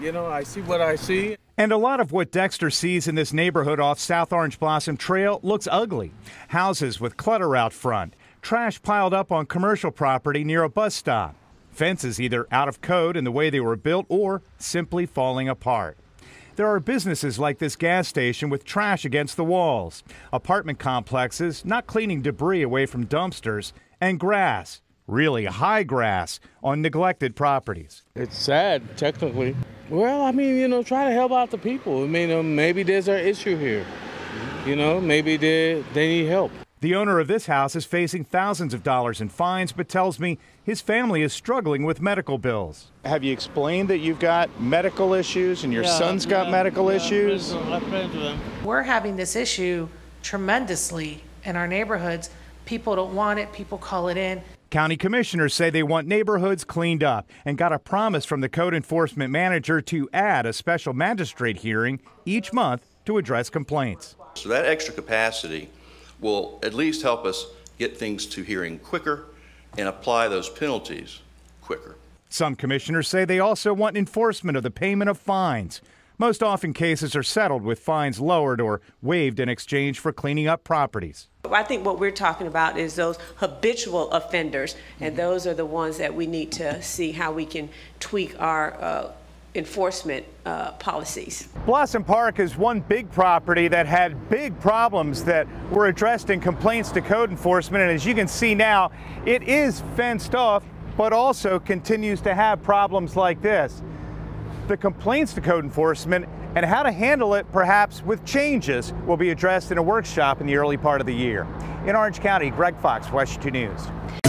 You know, I see what I see. And a lot of what Dexter sees in this neighborhood off South Orange Blossom Trail looks ugly. Houses with clutter out front, trash piled up on commercial property near a bus stop, fences either out of code in the way they were built or simply falling apart. There are businesses like this gas station with trash against the walls, apartment complexes not cleaning debris away from dumpsters, and grass, really high grass, on neglected properties. It's sad, technically. Well, I mean, you know, try to help out the people. I mean, um, maybe there's an issue here. You know, maybe they, they need help. The owner of this house is facing thousands of dollars in fines, but tells me his family is struggling with medical bills. Have you explained that you've got medical issues and your Yeah, son's got yeah, medical yeah, issues? I've been to them. We're having this issue tremendously in our neighborhoods. People don't want it, people call it in. County commissioners say they want neighborhoods cleaned up and got a promise from the code enforcement manager to add a special magistrate hearing each month to address complaints. So that extra capacity will at least help us get things to hearing quicker and apply those penalties quicker. Some commissioners say they also want enforcement of the payment of fines. Most often, cases are settled with fines lowered or waived in exchange for cleaning up properties. I think what we're talking about is those habitual offenders, and those are the ones that we need to see how we can tweak our uh, enforcement uh, policies. Blossom Park is one big property that had big problems that were addressed in complaints to code enforcement. And as you can see now, it is fenced off, but also continues to have problems like this. The complaints to code enforcement and how to handle it, perhaps with changes, will be addressed in a workshop in the early part of the year. In Orange County, Greg Fox, WESH 2 News.